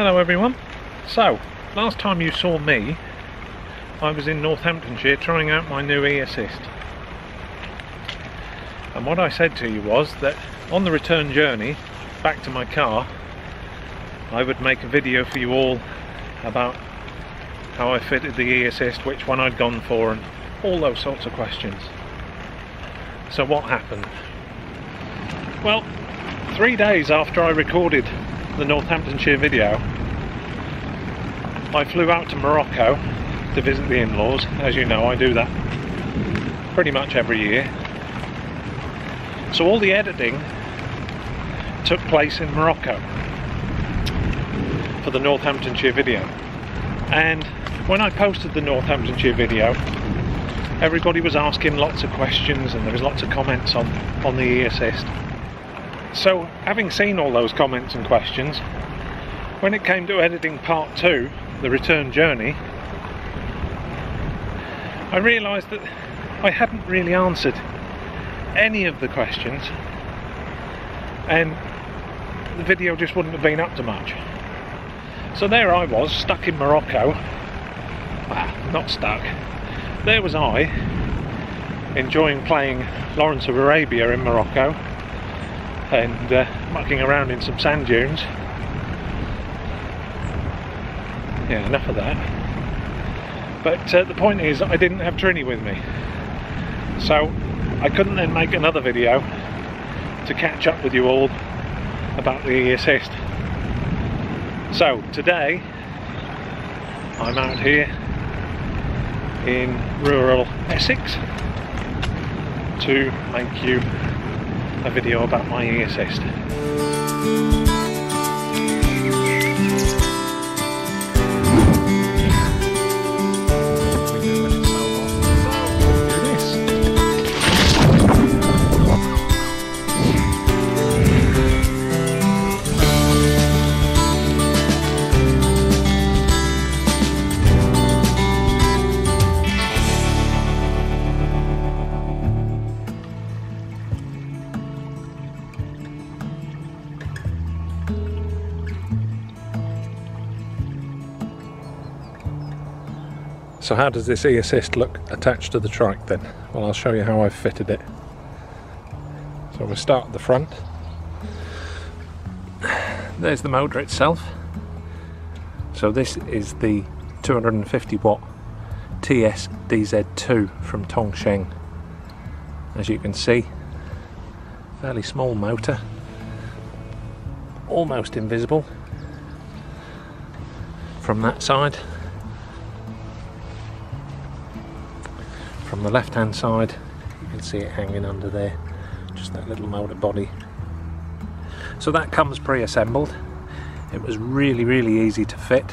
Hello everyone. So, last time you saw me, I was in Northamptonshire trying out my new e-assist. And what I said to you was that on the return journey back to my car, I would make a video for you all about how I fitted the e-assist, which one I'd gone for, and all those sorts of questions. So what happened? Well, three days after I recorded the Northamptonshire video, I flew out to Morocco to visit the in-laws. As you know, I do that pretty much every year. So all the editing took place in Morocco for the Northamptonshire video. And when I posted the Northamptonshire video, everybody was asking lots of questions and there was lots of comments on, on the e-assist. So having seen all those comments and questions, when it came to editing part two, the return journey, I realised that I hadn't really answered any of the questions and the video just wouldn't have been up to much. So there I was, stuck in Morocco. Well, not stuck. There was I, enjoying playing Lawrence of Arabia in Morocco and uh, mucking around in some sand dunes. Yeah, enough of that. But uh, the point is, I didn't have Trinny with me. So I couldn't then make another video to catch up with you all about the assist. So today I'm out here in rural Essex to make you a video about my e-assist. So how does this e-assist look attached to the trike then? Well I'll show you how I've fitted it. So we'll start at the front. There's the motor itself. So this is the 250 watt TS DZ2 from Tongsheng. As you can see, fairly small motor, almost invisible from that side. From the left hand side, you can see it hanging under there, just that little motor body. So that comes pre-assembled. It was really, really easy to fit.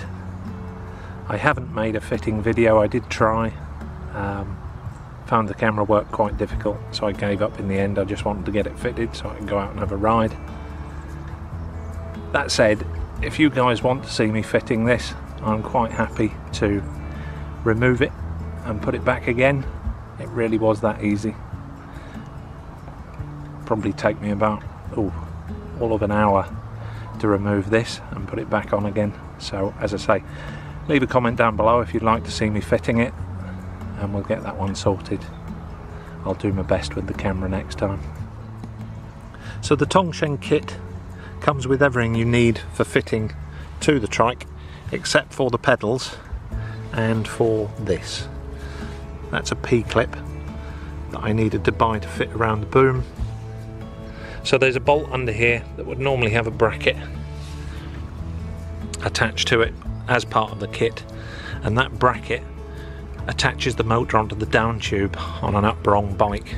I haven't made a fitting video, I did try. Um, found the camera work quite difficult, so I gave up in the end. I just wanted to get it fitted so I can go out and have a ride. That said, if you guys want to see me fitting this, I'm quite happy to remove it and put it back again. It really was that easy. Probably take me about oh, all of an hour to remove this and put it back on again. So as I say, leave a comment down below if you'd like to see me fitting it and we'll get that one sorted. I'll do my best with the camera next time. So the Tongsheng kit comes with everything you need for fitting to the trike except for the pedals and for this. That's a P-clip that I needed to buy to fit around the boom. So there's a bolt under here that would normally have a bracket attached to it as part of the kit and that bracket attaches the motor onto the down tube on an up wrong bike.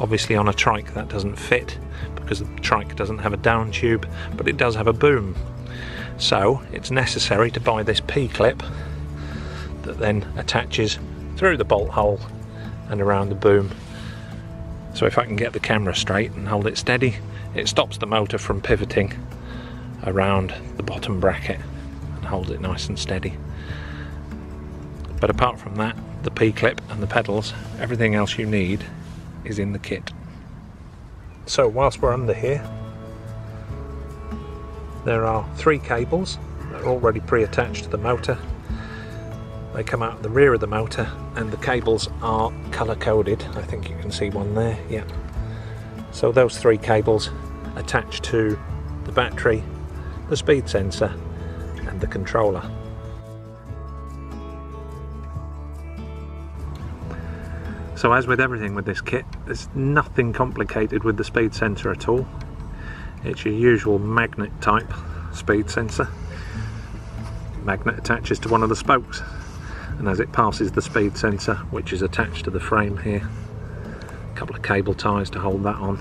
Obviously on a trike that doesn't fit because the trike doesn't have a down tube but it does have a boom. So it's necessary to buy this P-clip that then attaches through the bolt hole and around the boom. So if I can get the camera straight and hold it steady, it stops the motor from pivoting around the bottom bracket and holds it nice and steady. But apart from that, the P-clip and the pedals, everything else you need is in the kit. So whilst we're under here, There are three cables that are already pre-attached to the motor. They come out the rear of the motor and the cables are colour coded. I think you can see one there, yeah. So those three cables attach to the battery, the speed sensor and the controller. So as with everything with this kit, there's nothing complicated with the speed sensor at all. It's your usual magnet type speed sensor. Magnet attaches to one of the spokes and as it passes the speed sensor which is attached to the frame here a couple of cable ties to hold that on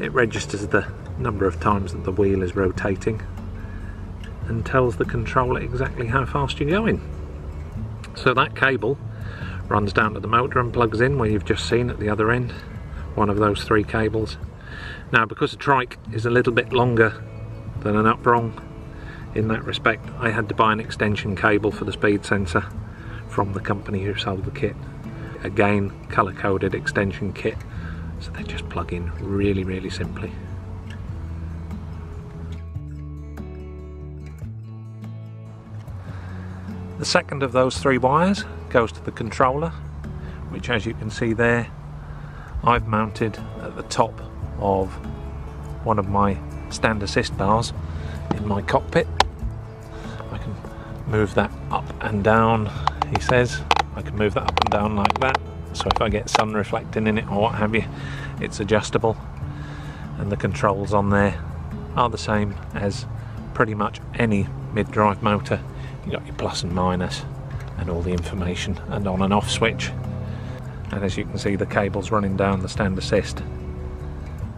it registers the number of times that the wheel is rotating and tells the controller exactly how fast you're going. So that cable runs down to the motor and plugs in where you've just seen at the other end one of those three cables. Now because a trike is a little bit longer than an up-rung in that respect I had to buy an extension cable for the speed sensor from the company who sold the kit. Again color coded extension kit. So they just plug in really really simply. The second of those three wires goes to the controller which as you can see there I've mounted at the top of one of my stand assist bars in my cockpit. Move that up and down, he says. I can move that up and down like that. So if I get sun reflecting in it or what have you, it's adjustable. And the controls on there are the same as pretty much any mid-drive motor. You got your plus and minus and all the information and on and off switch. And as you can see the cables running down the stand assist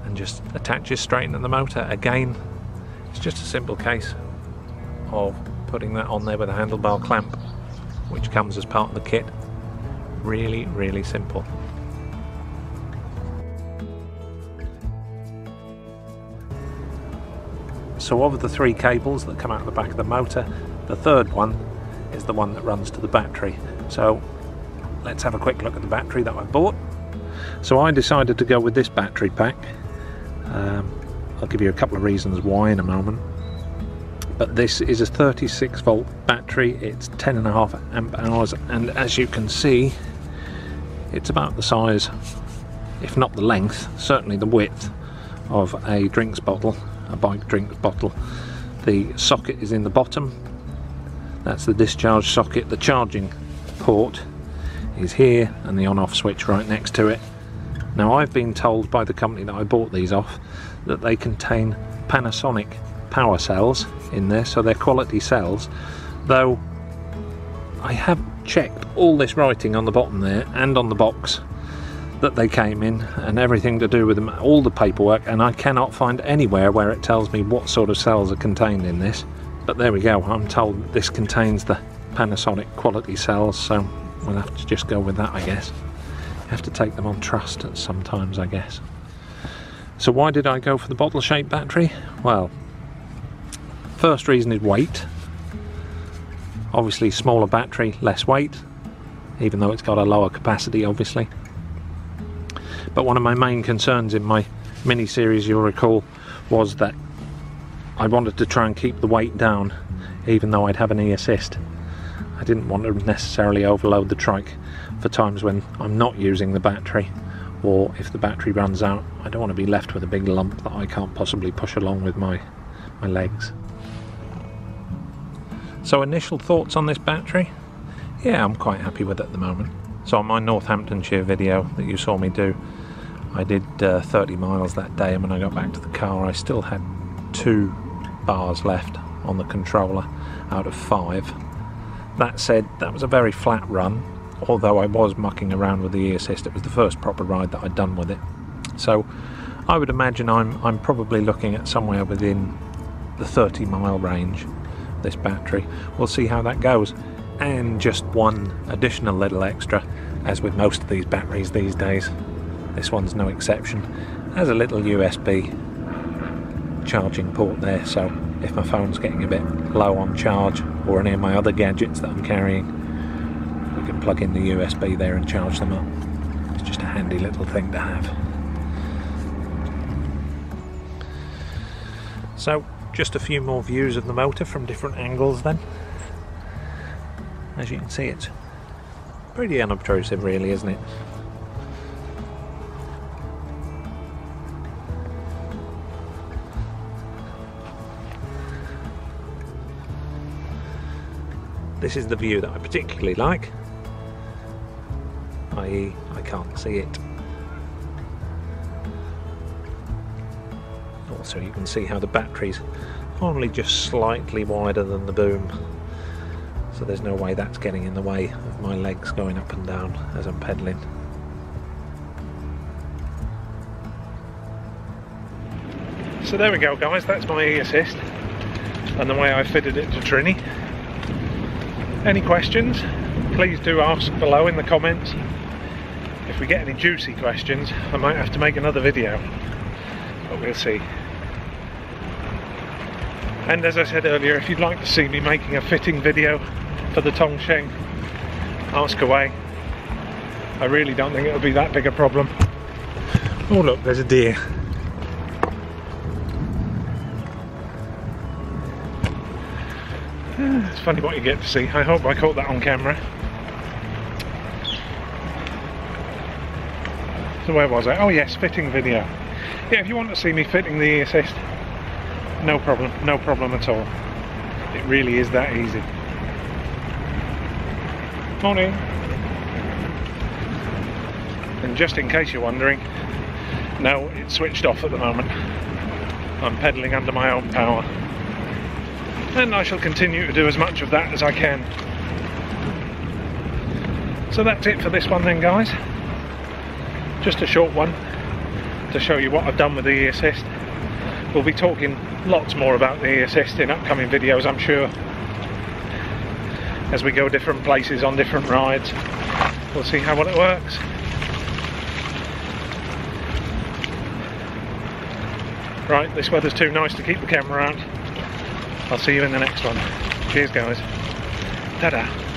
and just attaches straight into the motor. Again, it's just a simple case of putting that on there with a handlebar clamp, which comes as part of the kit. Really, really simple. So of the three cables that come out of the back of the motor, the third one is the one that runs to the battery. So let's have a quick look at the battery that I bought. So I decided to go with this battery pack um, I'll give you a couple of reasons why in a moment. But this is a 36 volt battery, it's 10 and a half amp hours, and as you can see, it's about the size, if not the length, certainly the width of a drinks bottle, a bike drinks bottle. The socket is in the bottom, that's the discharge socket. The charging port is here, and the on off switch right next to it. Now I've been told by the company that I bought these off that they contain Panasonic power cells in there, so they're quality cells, though I have checked all this writing on the bottom there and on the box that they came in and everything to do with them, all the paperwork, and I cannot find anywhere where it tells me what sort of cells are contained in this. But there we go, I'm told this contains the Panasonic quality cells, so we'll have to just go with that, I guess have to take them on trust sometimes, I guess. So why did I go for the bottle-shaped battery? Well, first reason is weight. Obviously smaller battery, less weight, even though it's got a lower capacity, obviously. But one of my main concerns in my mini-series, you'll recall, was that I wanted to try and keep the weight down, even though I'd have an e-assist. I didn't want to necessarily overload the trike for times when I'm not using the battery or if the battery runs out I don't want to be left with a big lump that I can't possibly push along with my my legs so initial thoughts on this battery? Yeah I'm quite happy with it at the moment. So on my Northamptonshire video that you saw me do I did uh, 30 miles that day and when I got back to the car I still had two bars left on the controller out of five. That said that was a very flat run although I was mucking around with the e-assist. It was the first proper ride that I'd done with it. So I would imagine I'm, I'm probably looking at somewhere within the 30 mile range this battery we'll see how that goes and just one additional little extra as with most of these batteries these days this one's no exception has a little USB charging port there so if my phone's getting a bit low on charge or any of my other gadgets that I'm carrying we can plug in the USB there and charge them up. It's just a handy little thing to have. So Just a few more views of the motor from different angles then. As you can see it's pretty unobtrusive really isn't it? This is the view that I particularly like, i.e. I can't see it. Also you can see how the battery's only just slightly wider than the boom so there's no way that's getting in the way of my legs going up and down as I'm pedalling. So there we go guys, that's my e-assist and the way I fitted it to Trinny. Any questions, please do ask below in the comments. If we get any juicy questions, I might have to make another video, but we'll see. And as I said earlier, if you'd like to see me making a fitting video for the Tongsheng, ask away. I really don't think it'll be that big a problem. Oh look, there's a deer. It's funny what you get to see. I hope I caught that on camera. So where was I? Oh yes, fitting video. Yeah, if you want to see me fitting the assist, no problem, no problem at all. It really is that easy. Morning. And just in case you're wondering, no, it's switched off at the moment. I'm pedalling under my own power and I shall continue to do as much of that as I can. So that's it for this one then guys. Just a short one to show you what I've done with the e-assist. We'll be talking lots more about the e-assist in upcoming videos I'm sure. As we go different places on different rides. We'll see how well it works. Right, this weather's too nice to keep the camera out. I'll see you in the next one. Cheers guys. Ta-da.